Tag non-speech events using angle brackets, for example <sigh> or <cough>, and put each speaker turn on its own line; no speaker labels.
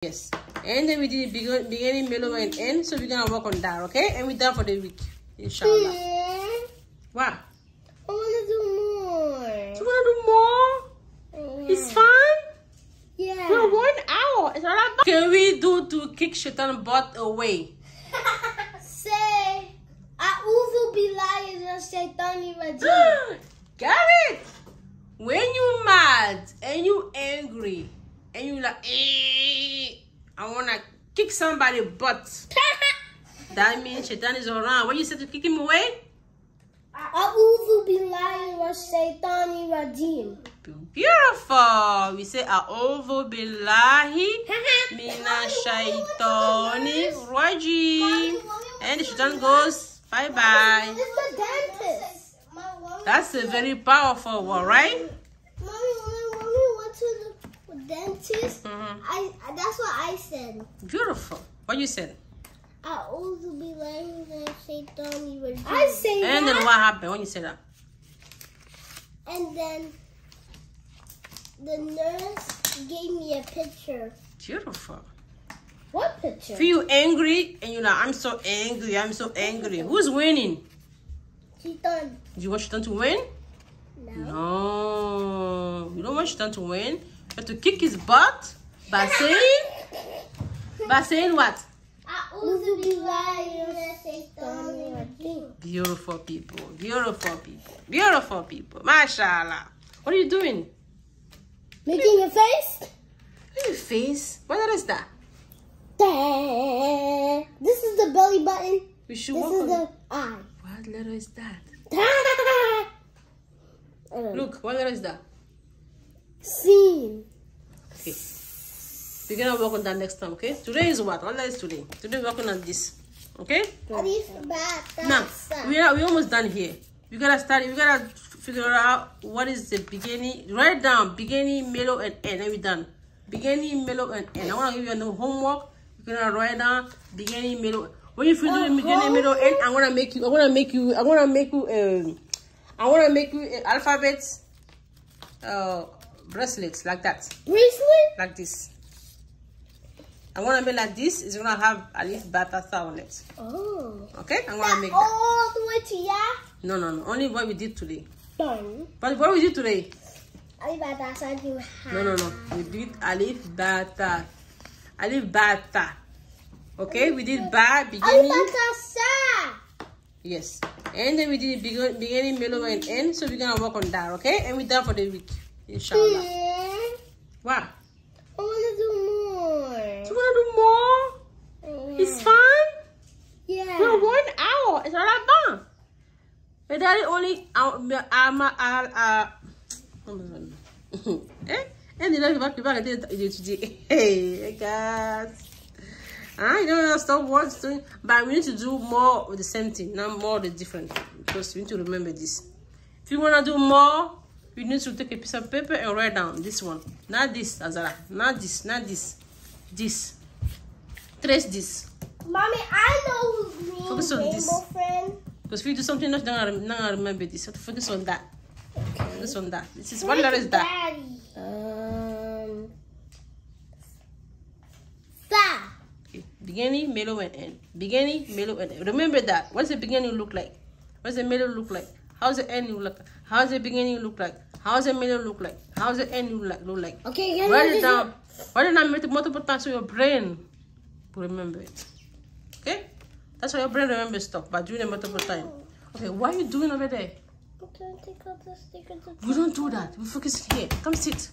Yes. And then we did beginning, middle, and end. So we're gonna work on that, okay? And we're done for the week. Inshallah.
Yeah.
What?
I want to do more.
You wanna do more? It's fun?
Yeah.
We're one hour. It's not that. Can we do to kick shaitan butt away? <laughs>
Say, A'udhu billahi minash shaitani <gasps> rajim.
Got it? When you mad and you angry and you like, eh, I wanna kick somebody butt. <laughs> That means shaitan is around. What you said to kick him away?
A'udhu billahi minash shaitani rajim.
Beautiful. We say A'udhu billahi <laughs> mina shaitani rajim. And the shaitan goes bye bye.
It's the dentist.
That's a very powerful one, right?
Mommy, when, when we went to the dentist. I that's what I said.
Beautiful. What you said?
A'udhu billahi minash shaitani rajim. I say
And then what happened when you said that?
And then the nurse gave me a picture.
Beautiful.
What picture?
Feel angry and you're like, I'm so angry, I'm so angry. Who's winning?
Shaitan.
Do you want Shaitan to win?
No.
No. You don't want Shaitan to win. You have to kick his butt by saying, by saying what?
A'udhu billahi minash shaitani rajim.
Beautiful people, beautiful people, beautiful people. Mashallah. What are you doing?
Making a face?
Your face. What is that?
This is the belly button.
We should
This is the eye.
What letter is that? <laughs> Look, what letter is that?
Scene.
Okay. We're gonna work on that next time, okay? Today is what? What is today? Today we're working on this. Okay? Now we are we almost done here. We gotta start. We gotta figure out what is the beginning. Write down beginning, middle, and end. And we done. Beginning, middle, and end. I wanna give you a new homework. You're gonna write down beginning, middle. When you finish doing beginning, middle, end, I'm gonna make you. I'm gonna make you. I'm gonna make you. Um, I wanna make you uh, alphabets. Uh, bracelets like that,
Bracelet?
like this. I wanna make like this. It's gonna have alif bata ta on it.
Oh.
Okay, I'm gonna make that.
All the way to ya?
No, no, no. Only what we did today.
Done.
But what we did today?
Alif sa you
No, no, no. We did alif bata. Alif bata. Okay, we did ba beginning.
sa.
Yes. And then we did begin, beginning, middle, and end. So we're gonna work on that, okay? And we're done for the week. Inshallah.
Hmm.
Wow.
I want to do more.
You wanna do more? It's fun?
Yeah.
We're one hour. It's not that fun. But that is only um um uh <laughs> eh and the back to back today. <laughs> Hey guys. I don't stop what's doing, but we need to do more with the same thing, not more the different because we need to remember this. If you wanna do more, you need to take a piece of paper and write down this one. Not this, Azara. Not this, not this. This. Trace this.
Mommy, I know who's me.
Focus on this.
friend.
Because if you do something else, then I rem- now I remember this. So focus on that.
Okay.
Focus on that. This is what letter is that?
Um. Sa.
Okay. Beginning, middle, and end. Beginning, middle, and end. Remember that. What's the beginning look like? What's the middle look like? How's the end look like? How's the beginning look like? How's the middle look like? How's the end look like? Look like?
Okay,
Write it down. Write it down multiple multiple times so your brain remember it. Okay? That's how your brain remembers stuff by doing it multiple times. Okay, what are you doing over there?
I'm trying to take out the sticker.
We don't do that. We focus here. Come sit.